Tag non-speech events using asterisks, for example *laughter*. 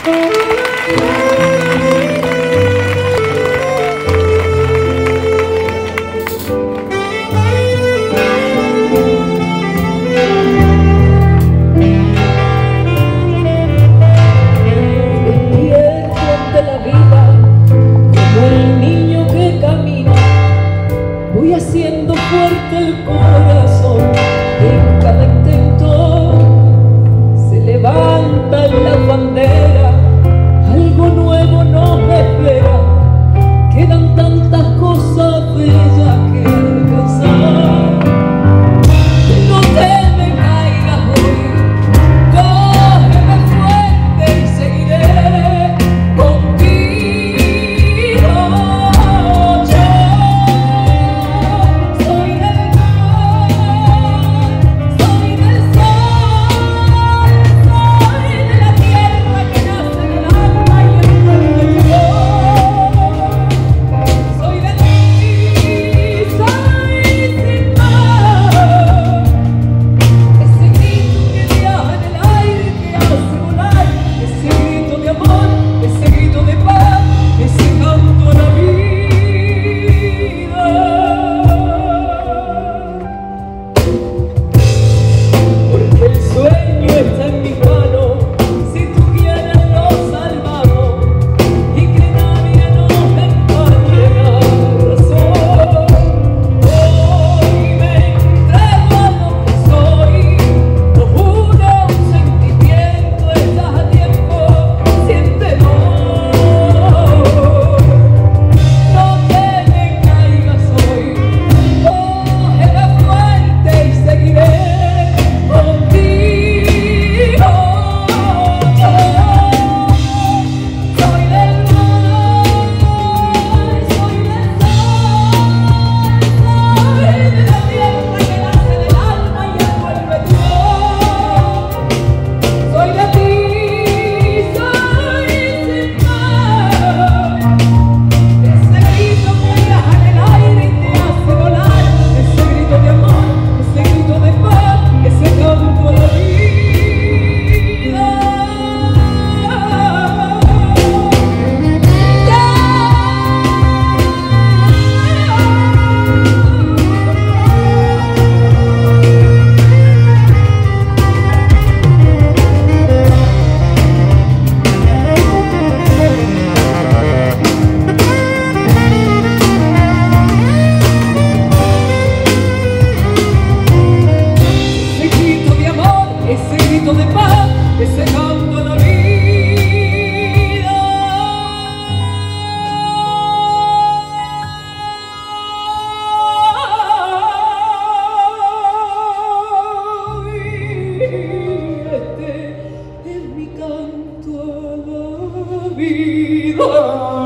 De la vida, como el niño que camina, voy haciendo fuerte el coro. Oh. *laughs*